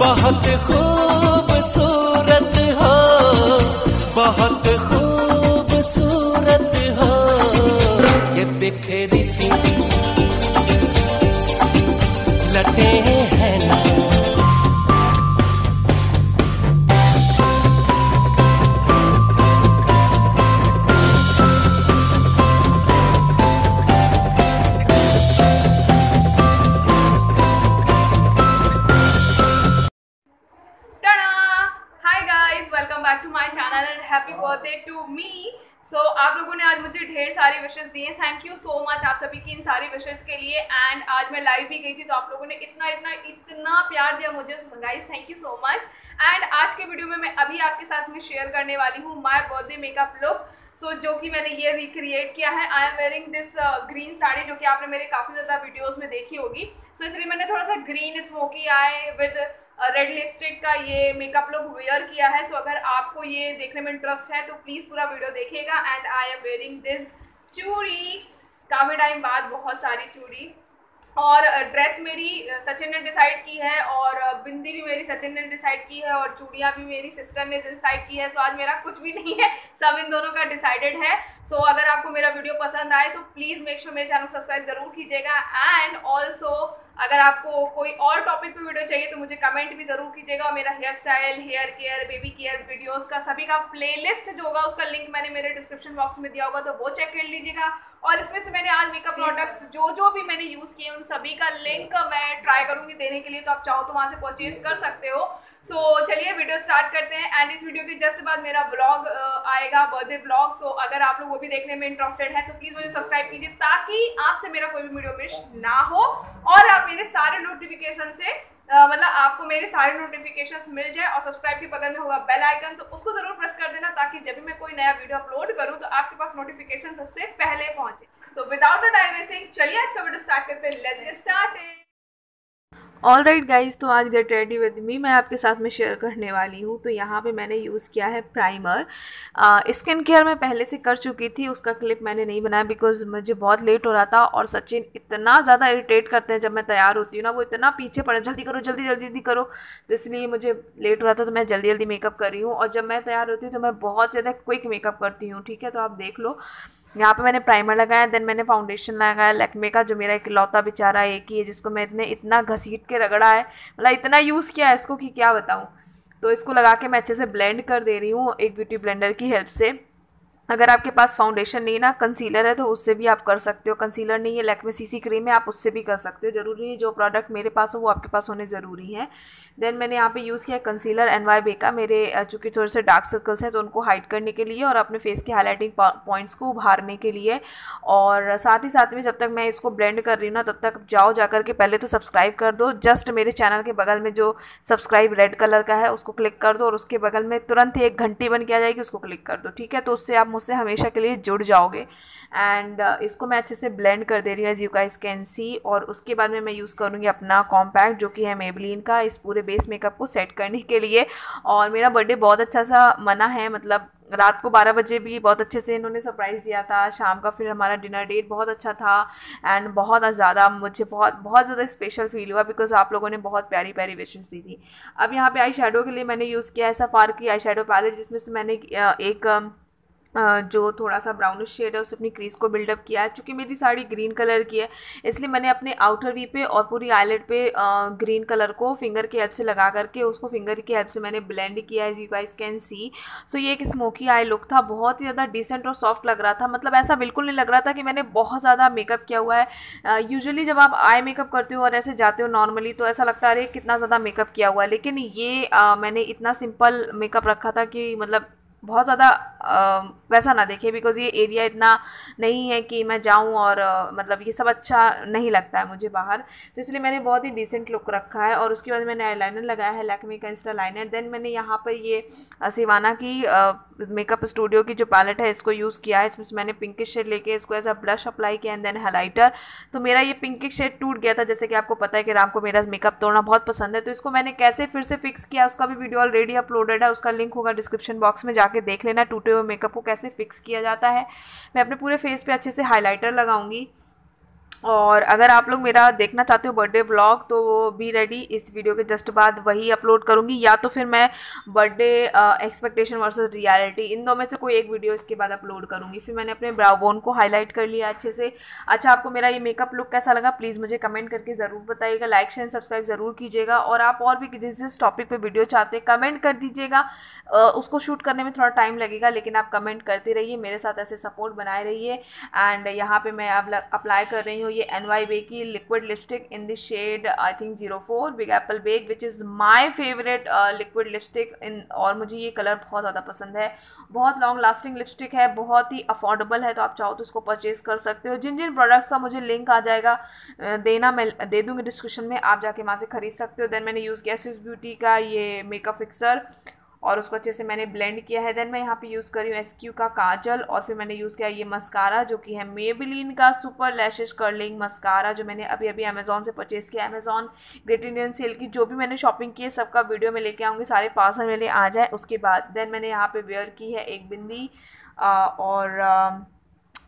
बहुत खूबसूरत आज मुझे ढेर सारी विशेष दिए थैंक यू सो मच आप सभी की इन सारी विशेष के लिए। एंड आज मैं लाइव भी गई थी तो आप लोगों ने इतना इतना इतना प्यार दिया मुझे guys thank you so much and आज के वीडियो में मैं अभी आपके साथ में शेयर करने वाली हूँ my birthday makeup look so जो कि मैंने ये रिक्रिएट किया है I am wearing this green sari जो कि आपने मेरे काफ़ी ज़्यादा वीडियोस में देखी होगी। सो so, इसलिए मैंने थोड़ा सा green smoky eye with red lipstick का ये मेकअप लुक वेयर किया है सो so, अगर आपको ये देखने में इंटरेस्ट है तो प्लीज़ पूरा वीडियो देखिएगा and I am wearing this chudi काफ़ी टाइम बाद बहुत सारी चूड़ी। और ड्रेस मेरी सचिन ने डिसाइड की है और बिंदी भी मेरी सचिन ने डिसाइड की है और चूड़ियाँ भी मेरी सिस्टर ने डिसाइड की है सो आज मेरा कुछ भी नहीं है सब इन दोनों का डिसाइडेड है। सो अगर आपको मेरा वीडियो पसंद आए तो प्लीज़ मेक श्योर मेरे चैनल सब्सक्राइब ज़रूर कीजिएगा एंड ऑल्सो अगर आपको कोई और टॉपिक पे वीडियो चाहिए तो मुझे कमेंट भी ज़रूर कीजिएगा और मेरा hair style hair care baby care videos का सभी का प्लेलिस्ट जो होगा उसका लिंक मैंने मेरे डिस्क्रिप्शन बॉक्स में दिया होगा तो वो चेक कर लीजिएगा। और इसमें से मैंने आज मेकअप प्रोडक्ट्स जो जो भी मैंने यूज़ किए उन सभी का लिंक मैं ट्राई करूँगी देने के लिए तो आप चाहो तो वहाँ से परचेज कर सकते हो। सो so, चलिए वीडियो स्टार्ट करते हैं एंड इस वीडियो के जस्ट बाद मेरा ब्लॉग आएगा बर्थडे ब्लॉग सो अगर आप लोग वो भी देखने में इंटरेस्टेड है तो प्लीज़ मुझे सब्सक्राइब कीजिए ताकि आपसे मेरा कोई भी वीडियो मिस ना हो। और आप मेरे सारे नोटिफिकेशन से मतलब आपको मेरे सारे नोटिफिकेशंस मिल जाए और सब्सक्राइब के बगल में होगा बेल आइकन तो उसको ज़रूर प्रेस कर देना ताकि जब भी मैं कोई नया वीडियो अपलोड करूँ तो आपके पास नोटिफिकेशन सबसे पहले पहुँचे। तो विदाउट अ टाइम वेस्टिंग चलिए आज का वीडियो स्टार्ट करते हैं। Let's get started all right guys तो आज गेट रेडी विद मी मैं आपके साथ में शेयर करने वाली हूँ। तो यहाँ पे मैंने यूज़ किया है प्राइमर स्किन केयर मैं पहले से कर चुकी थी, उसका क्लिप मैंने नहीं बनाया बिकॉज़ मुझे बहुत लेट हो रहा था और सचिन इतना ज़्यादा इरिटेट करते हैं जब मैं तैयार होती हूँ ना, वो इतना पीछे पड़े, जल्दी करो, जल्दी जल्दी जल्दी करो। तो इसलिए मुझे लेट हो रहा था तो मैं जल्दी जल्दी मेकअप कर रही हूँ और जब मैं तैयार होती हूँ तो मैं बहुत ज़्यादा क्विक मेकअप करती हूँ, ठीक है? तो आप देख लो। यहाँ पे मैंने प्राइमर लगाया देन मैंने फाउंडेशन लगाया, लैक्मे का जो मेरा एक लौता बेचारा एक ही है, जिसको मैं इतने, इतना घसीट के रगड़ा है मतलब इतना यूज़ किया है इसको कि क्या बताऊँ। तो इसको लगा के मैं अच्छे से ब्लेंड कर दे रही हूँ एक ब्यूटी ब्लेंडर की हेल्प से। अगर आपके पास फाउंडेशन नहीं ना कंसीलर है तो उससे भी आप कर सकते हो। कंसीलर नहीं है लैक्मे सीसी क्रीम है, आप उससे भी कर सकते हो। ज़रूरी नहीं जो प्रोडक्ट मेरे पास हो, वो आपके पास होने ज़रूरी है। देन मैंने यहाँ पे यूज़ किया कंसीलर एन वाई बे का। मेरे चूँकि थोड़े से डार्क सर्कल्स हैं तो उनको हाइड करने के लिए और अपने फेस के हाईलाइटिंग पॉइंट्स को उभारने के लिए। और साथ ही साथ में जब तक मैं इसको ब्लेंड कर रही हूँ ना, तब तक जाओ जा के पहले तो सब्सक्राइब कर दो। जस्ट मेरे चैनल के बगल में जो सब्सक्राइब रेड कलर का है, उसको क्लिक कर दो और उसके बगल में तुरंत ही एक घंटी बन के आ जाएगी, उसको क्लिक कर दो। ठीक है? तो उससे आप मुझसे हमेशा के लिए जुड़ जाओगे। एंड uh, इसको मैं अच्छे से ब्लेंड कर दे रही हूँ यू गाइस कैन सी और उसके बाद में मैं यूज़ करूँगी अपना कॉम्पैक्ट जो कि है मेबलिन का इस पूरे बेस मेकअप को सेट करने के लिए। और मेरा बर्थडे बहुत अच्छा सा मना है मतलब रात को 12 बजे भी बहुत अच्छे से इन्होंने सरप्राइज़ दिया था शाम का फिर हमारा डिनर डेट बहुत अच्छा था एंड बहुत ज़्यादा मुझे बहुत बहुत ज़्यादा स्पेशल फील हुआ बिकॉज़ आप लोगों ने बहुत प्यारी प्यारी विशेष दी थी। अब यहाँ पे आई के लिए मैंने यूज़ किया है सफ़ार की आई पैलेट जिसमें से मैंने एक जो थोड़ा सा ब्राउनिश शेड है उसे अपनी क्रीज को बिल्डअप किया है, चूँकि मेरी साड़ी ग्रीन कलर की है, इसलिए मैंने अपने आउटर वी पे और पूरी आईलेट पे ग्रीन कलर को फिंगर की हेल्प से लगा करके, उसको फिंगर की हेल्प से मैंने ब्लेंड किया है you guys can see so ये एक स्मोकी आई लुक था, बहुत ही ज़्यादा डिसेंट और सॉफ्ट लग रहा था मतलब ऐसा बिल्कुल नहीं लग रहा था कि मैंने बहुत ज़्यादा मेकअप किया हुआ है। यूजली जब आप आई मेकअप करते हो और ऐसे जाते हो नॉर्मली तो ऐसा लगता है, अरे, कितना ज़्यादा मेकअप किया हुआ है। लेकिन ये मैंने इतना सिंपल मेकअप रखा था कि मतलब बहुत ज़्यादा वैसा ना देखे बिकॉज़ ये एरिया इतना नहीं है कि मैं जाऊँ और आ, मतलब ये सब अच्छा नहीं लगता है मुझे बाहर। तो इसलिए मैंने बहुत ही डिसेंट लुक रखा है और उसके बाद मैंने आईलाइनर लगाया है लैक्मे का इंस्टा लाइनर देन मैंने यहाँ पर ये सिवाना की मेकअप स्टूडियो की जो पैलेट है इसको यूज़ किया है। इसमें मैंने पिंकिश शेड लेके इसको एज अ ब्लश अप्लाई किया एंड देन हाईलाइटर तो मेरा ये पिंकिश शेड टूट गया था जैसे कि आपको पता है कि राम को मेरा मेकअप तोड़ना बहुत पसंद है। तो इसको मैंने कैसे फिर से फिक्स किया उसका भी वीडियो ऑलरेडी अपलोडेड है उसका लिंक होगा डिस्क्रिप्शन बॉक्स में जाके देख लेना, टूटे हुए मेकअप को कैसे फिक्स किया जाता है। मैं अपने पूरे फेस पे अच्छे से हाइलाइटर लगाऊँगी। और अगर आप लोग मेरा देखना चाहते हो बर्थडे व्लॉग तो वो बी रेडी इस वीडियो के जस्ट बाद वही अपलोड करूँगी। या तो फिर मैं बर्थडे एक्सपेक्टेशन वर्सेस रियलिटी इन दो में से कोई एक वीडियो इसके बाद अपलोड करूँगी। फिर मैंने अपने ब्राउ बोन को हाईलाइट कर लिया अच्छे से। अच्छा आपको मेरा ये मेकअप लुक कैसा लगा प्लीज़ मुझे कमेंट करके ज़रूर बताइएगा। लाइक शेयर सब्सक्राइब ज़रूर कीजिएगा। और आप और भी जिस जिस टॉपिक पर वीडियो चाहते हैं कमेंट कर दीजिएगा। उसको शूट करने में थोड़ा टाइम लगेगा, लेकिन आप कमेंट करते रहिए, मेरे साथ ऐसे सपोर्ट बनाए रहिए। एंड यहाँ पर मैं अप्लाई कर रही हूँ। ये एन वाई बे की liquid lipstick in the shade I think zero four big apple bag which is my favourite liquid lipstick in और मुझे ये कलर बहुत ज़्यादा पसंद है। बहुत लॉन्ग लास्टिंग लिपस्टिक है, बहुत ही अफोर्डेबल है तो आप चाहो तो उसको परचेज़ कर सकते हो। जिन जिन प्रोडक्ट्स का मुझे लिंक आ जाएगा देना मैं, दे दूँगी डिस्क्रिप्शन में, आप जाके वहाँ से खरीद सकते हो। देन मैंने यूज़ किया ब्यूटी का ये मेकअप फिक्सर और उसको अच्छे से मैंने ब्लेंड किया है। देन मैं यहाँ पे यूज़ कर रही हूँ एस क्यू का काजल और फिर मैंने यूज़ किया ये मस्कारा जो कि है मेबिलीन का सुपर लैशेज कर्लिंग मस्कारा जो मैंने अभी अभी अमेजोन से परचेज़ किया अमेजोन ग्रेट इंडियन सेल की जो भी मैंने शॉपिंग की है, सबका वीडियो में लेके आऊँगी, सारे पार्सल मेरे आ जाए। उसके बाद देन मैंने यहाँ पर वेयर की है एक बिंदी और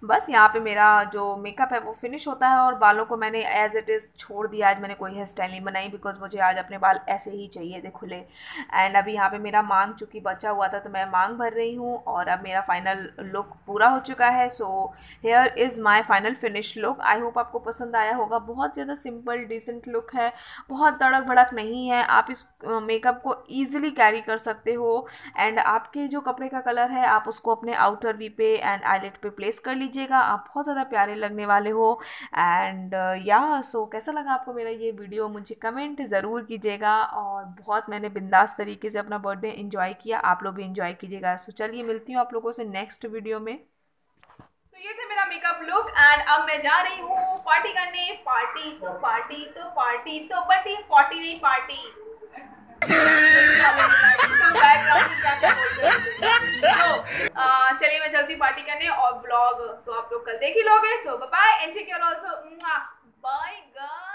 बस यहाँ पे मेरा जो मेकअप है वो फिनिश होता है और बालों को मैंने एज इट इज़ छोड़ दिया। आज मैंने कोई हेयर स्टाइल नहीं बनाई बिकॉज़ मुझे आज अपने बाल ऐसे ही चाहिए थे खुले। एंड अभी यहाँ पे मेरा मांग चूँकि बचा हुआ था तो मैं मांग भर रही हूँ और अब मेरा फाइनल लुक पूरा हो चुका है। So here is my final finish look I hope आपको पसंद आया होगा। बहुत ज़्यादा सिंपल डिसेंट लुक है। बहुत तड़क भड़क नहीं है। आप इस मेकअप को ईजिली कैरी कर सकते हो। एंड आपके जो कपड़े का कलर है, आप उसको अपने आउटर वी पे एंड आईलेट पे प्लेस कर लीजिए। लीजिएगा आप बहुत ज़्यादा प्यारे लगने वाले हो। एंड या, सो कैसा लगा आपको मेरा ये वीडियो? मुझे कमेंट ज़रूर कीजिएगा। और बहुत मैंने बिंदास तरीके से अपना बर्थडे इन्जॉय किया। आप लोग भी इन्जॉय कीजिएगा। सो चलिए, मिलती हूँ आप लोगों से नेक्स्ट वीडियो में। ये थे मेरा मेकअप लुक। एंड अब मैं जा रही हूँ पार्टी करने। पार्टी तो पार्टी तो पार्टी तो बटी, पार्टी नहीं, पार्टी। चलिए मैं जल्दी पार्टी करने और ब्लॉग तो आप लोग कल देख ही लोगे। So bye and take care also bye guys